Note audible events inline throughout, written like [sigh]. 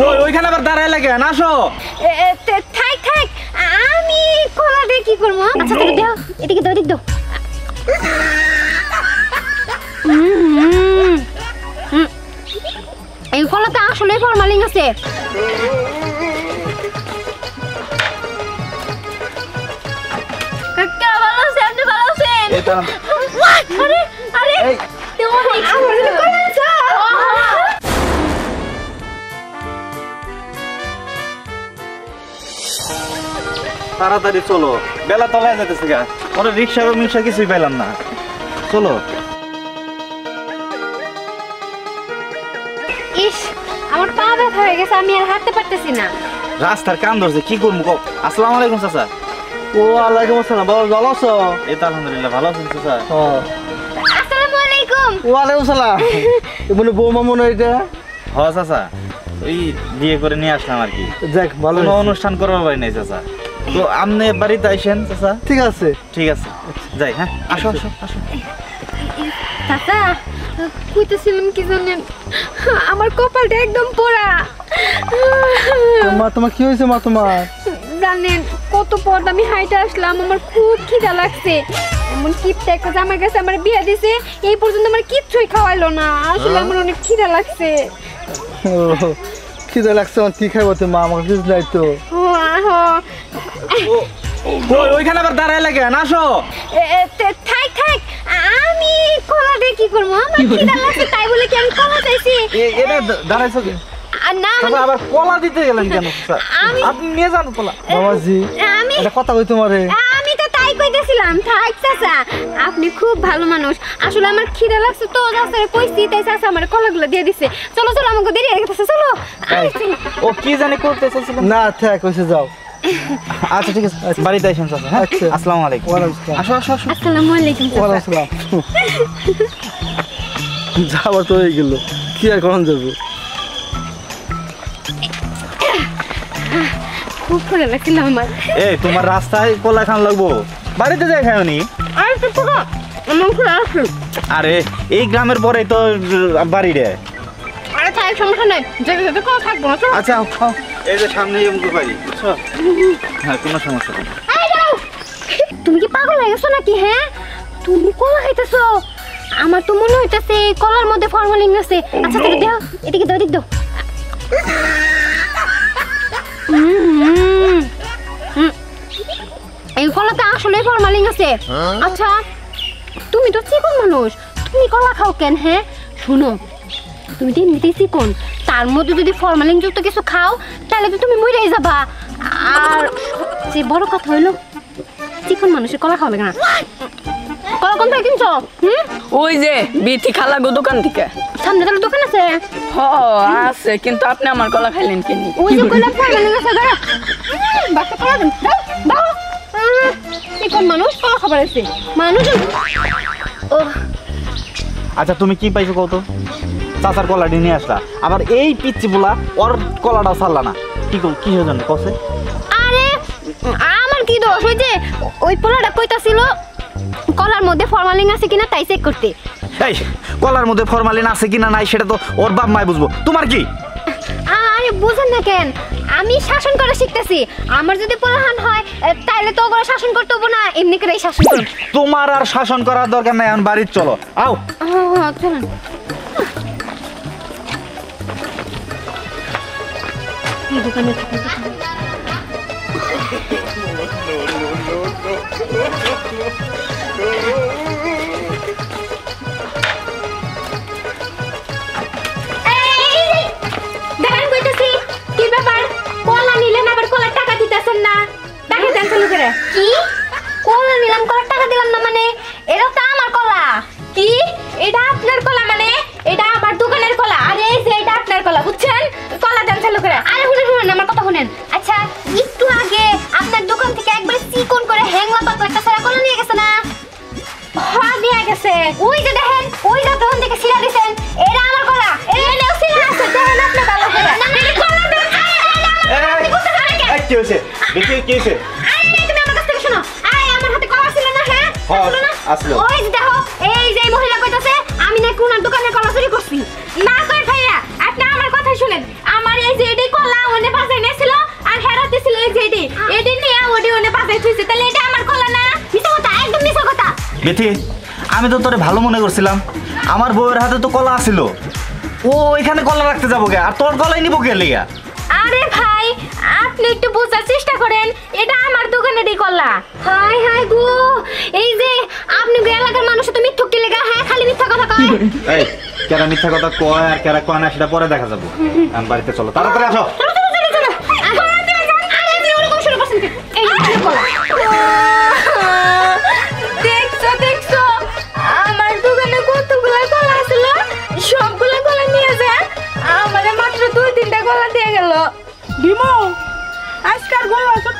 ওই ওইখানে আবার দাঁড়ায় লাগে না আসো। এ, এ, তে- থাক থাক আমি কলা দিয়ে কি করব? আচ্ছা তুমি দাও এদিকে দাও এদিকে দাও। এই কলাতে আসলে ফরমালিন আছে। ভালো আছেন? ভালো আছেন? আরে আরে তোমার তাড়াতাড়ি চলো। বেলা তলায় যেতেছে গা। ওরা রিক্সা বা মিক্সা কিছুই পাইলাম না। চলো। ইস আমার পা ব্যথা হয়ে গেছে আমি আর হাঁটতে পারতেছি না। রাস্তার কান ধরছে কি করব কও? আসসালামু আলাইকুম চাচা। ও আলাইকুম আসসালাম বাবা ভালো আছো? এই তো আলহামদুলিল্লাহ ভালো আছেন চাচা। আসসালামু আলাইকুম। ওয়ালাইকুম সালাম। [laughs] বৌমা মনে হয় এটা? হ চাচা। ওই বিয়ে করে নিয়ে আসলাম আর কি। যাক ভালো কোনো অনুষ্ঠান করবার নাই চাচা। তো আপনি বাড়িতে আইসেন চাচা? ঠিক আছে। ঠিক আছে। যাই হ্যাঁ আসো আসো আসো। চাচা কইতেছিলাম কি জানেন? আমার কপালটা একদম পোড়া। মা তোমার কি হয়েছে মা তোমার? জানেন কত পর আমি হাইটে আসলাম আমার খুব খিদা লাগছে। এমন কিপটা একটা জামাই গেছে আমার বিয়ে দিছে এই পর্যন্ত আমার কিচ্ছুই খাওয়াইলো না। আসলে আমার অনেক খিদা লাগছে। খিদে লাগছে আমার কি খাইবো তো মা আমার কিছু নাই তো ওই ওইখানে আবার দাঁড়ায় লাগে না আসো। থাক থাক আমি কলা দিয়ে কি করব? আমার খিদা লাগছে তাই বলে কি আমি কলা চাইছি? এটা দাঁড়াইছো কি? আর না চাচা আবার কলা দিতে গেলেন কেন? আপনি নিয়ে যান কলা। বাবাজি একটা কথা কই তোমারে? কইতেছিলাম থাক চাচা আপনি খুব ভালো মানুষ। আসলে আমার খিদা লাগছে তো চাচা কইছি তাই চাচা আমার কলাগুলো দিয়ে দিছে। চলো চলো আমাকে দেরি হয়ে গেছে চলো। এই, ও কি জানি করতে না থাক কইছে যাও। আচ্ছা ঠিক আছে বাড়িতে আইসেন চাচা হ্যাঁ? আচ্ছা। আসসালামু আলাইকুম। ওয়ালাইকুম আসসালাম। আসো আসো আসো। আসসালামু আলাইকুম ওয়ালাইকুম চাচা সালাম যাবার তো হয়ে গেল। কি আর কখন যাব? খুব ভালো লাগছিল আমার। এই তোমার রাস্তায় কলা খান লাগবো? বাড়িতে যাই খাওনি আর আমার আসুন আরে এই গ্রামের পরে তো বাড়ি রে। আরে সমস্যা নাই। যেতে যেতে কোনো থাকব না চলো আচ্ছা খাও। এই যে সামনেই অঙ্কুর বাড়ি বুঝছ? হ্যাঁ কোনো সমস্যা নেই। তুমি কি পাগল হয়ে গেছো নাকি হ্যাঁ? তুমি কলা খাইতেছো। আমার তো মনে হইতেছে কলার মধ্যে ফরমালিন আছে। আচ্ছা দাও এদিকে দাও এদিকে দাও। কলাতে ফরমালিন আছে। আচ্ছা তুমি তো চিকন মানুষ। তুমি কলা খাও কেন হ্যাঁ? শুনো তুমি তো এমনিতেই চিকন। তার মধ্যে যদি ফরমালিন যুক্ত কিছু খাও তাহলে তো তুমি মরেই যাবা। আর যে বড় কথা হইল চিকন মানুষের কলা খাওয়া লাগে না কলা কোন থেকে কিনছো? হুম? ওই যে বিথি খালা গো দোকান থেকে। সামনে তাহলে দোকান আছে? হ আছে কিন্তু আপনি আমার কলা খাইলেন কেন। ওই যে কলা ফরমালিন আছে বাচ্চা কলা মানুষ খাবার আছে। ও আচ্ছা তুমি কি পাইছো কত চাচার কলাটি নিয়ে আসলা। আবার এই পিচ্ছি বলা ওর কলাটাও ছাড়লা না। কি জন্য কসে আরে আমার কি দোষ ওই যে ওই পোলাটা কইতাছিল কলার মধ্যে ফরমালিন আছে কিনা তাই চেক করতে। এই কলার মধ্যে ফরমালিন আছে কিনা নাই সেটা তো ওর বাপ মাই বুঝব। তোমার কি? আরে বুঝেন না কেন। আমি শাসন করা শিখতেছি। আমার যদি পোলাহান হয় এ, তাইলে তো ওগুলো শাসন করতে হব না। এমনি করেই শাসন করুন তোমার আর শাসন করার দরকার নাই এখন বাড়ির চলো। আও। চলুন এই দোকানে থাকি, দোকানে। এই, কলা দেন চালু করে আরে শুনেন শুনেন আমার কথা শুনেন আচ্ছা একটু আগে আপনার দোকান থেকে একবারে চিকন করে হ্যাংলা পাতা একটা সারা কলা নিয়ে গেছে না হ্যাঁ নিয়ে গেছে ওই যে দেখেন ওই যে দোকান থেকে সিরা দিছেন এটা আমার কলা এই নেও সিরা আছে দেখেন আপনি ভালো করে না না কলা দেন আরে, এটা আমার কলা, আপনি বুঝতে পারেন কেন? কি হয়েছে দেখি কি হয়েছে আরে, তুমি আমার কাছ থেকে শোনো। আরে, আমার হাতে কলা ছিল না, হ্যাঁ? না? আসলো। ওই যে দেখো, এই যে মহিলা কইতাছে, আমি নাকি উনার দোকানের কলা চুরি করছি। না বেথি আমি তো তোরে ভালো মনে করছিলাম। আমার বউয়ের হাতে তো কলা আছিল। ও এখানে কলা রাখতে যাব কে? আর তোর কলাই নিবো কে লিগা? আরে ভাই আপনি একটু বোঝার চেষ্টা করেন। এটা আমার দোকানেরই কলা। হাই হাই গো এই যে আপনি গো এলাকার মানুষ তো মিথ্যুক কি লেগা? হ্যাঁ খালি মিথ্যা কথা কয়। এই কেরা মিথ্যা কথা কয় আর কেরা কয় না সেটা পরে দেখা যাব। [laughs] আমি বাড়িতে চলো তাড়াতাড়ি আসো।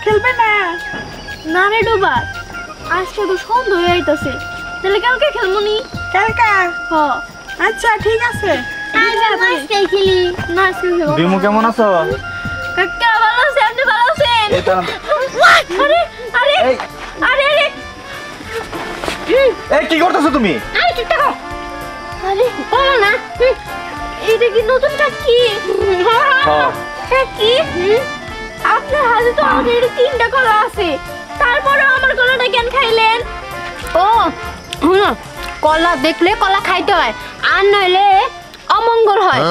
খেলবে না। না রে ডোবা আজকে তো সন্ধ্যা হয়ে আইতাছে। তাহলে কালকে খেলমুনি কালকা? হ। আচ্ছা ঠিক আছে। না খেলব বিমু কেমন আছো? কাকা ভালো আছেন আপনি ভালো আছেন? এই তো আরে আরে। আরে আরে। এই কি করতেছো তুমি? আরে চুপ থাকো। আরে বলো না। এটা কি নতুনটা কি হ্যাঁ। হ্যাঁ কি? হুম, আপনার হাতে তো অলরেডি তিনটা কলা আছে। তারপরে আমার কলাটা কেন খাইলেন? ও হুম কলা দেখলে কলা খাইতে হয় আর নইলে অমঙ্গল হয়।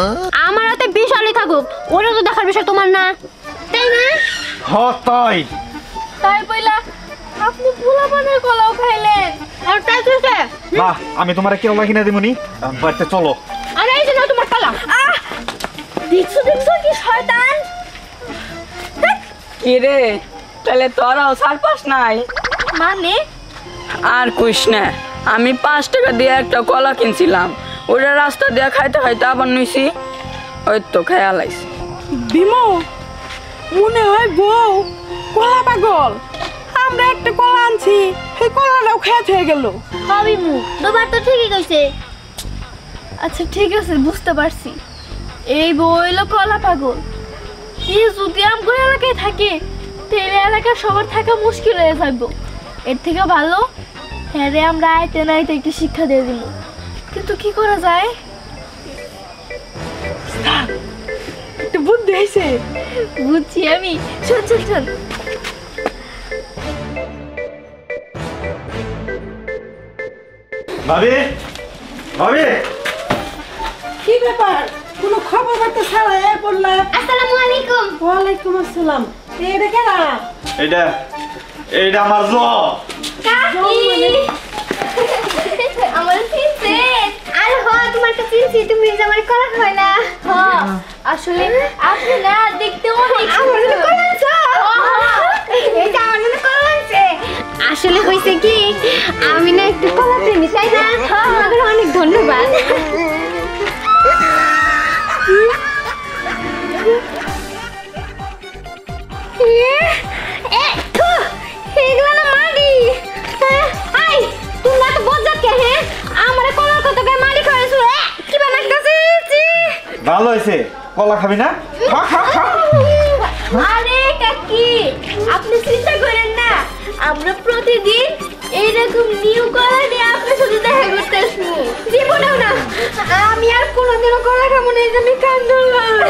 আমার হাতে বিশালই থাকুক ওটা তো দেখার বিষয় তোমার না। তাই না? হ তাই। তাই পয়লা আপনি পোলা পোলাপানের কলাও খাইলেন। আর তাই তো না আমি তোমার কেলা কিনে দিবনি বাড়িতে চলো। আরে এই যে নাও তোমার কলা। আহ! দেখছ দেখছ কি শয়তান? কি রে? তাহলে তোরাও সার পাস নাই? মানে? আর কুইস না আমি পাঁচ টাকা দিয়ে একটা কলা কিনছিলাম। ওটা রাস্তা দিয়ে খাইতে খাইতে আবার নিছি ওই তো খেয়াল আইস বিমো মনে হয় বউ কলা পাগল। আমরা একটা কলা আনছি সেই কলাটাও খেয়ে হয়ে গেল। হবি মু দুবার তো ঠিকই কইছে। আচ্ছা ঠিক আছে বুঝতে পারছি। এই বইলো কলা পাগল। এই যদি আমগো এলাকায় থাকে তাহলে এলাকার সবার থাকা মুশকিল হয়ে থাকব এর থেকে ভালো হ্যাঁ রে আমরা আইতে না আইতে একটু শিক্ষা দিয়ে দিব। কিন্তু কি করা যায়? একটু বুদ্ধি হয়েছে বুঝছি আমি। শোন শোন শোন ভাবি ভাবি। কি ব্যাপার? কোনো খবর বার্তা ছাড়া এ আলাইকুম ওয়ালাইকুম আসসালাম। এটা কেনা এইটা এইটা আমার কাকি। [laughs] আমার চিনছে আর হ তোমার তো চিনছি তুমি আমার কলা খাই না। হ আসলে আপনি না দেখতে অনেক আমার আনছো এই আমার আসলে হয়েছে কি আমি না একটু কলা প্রেমী তাই না? আমাদের অনেক ধন্যবাদ। ভালো হয়েছে। কলা খাবি না? খা খা আরে কাকি, আপনি চিন্তা করেন না। আমরা প্রতিদিন এইরকম নিউ কলা নিয়ে আপনার সাথে দেখা করতে আসব। জীবনেও না। আমি আর কোনোদিনও কলা খাব না, এই যে আমি কান্দলাম।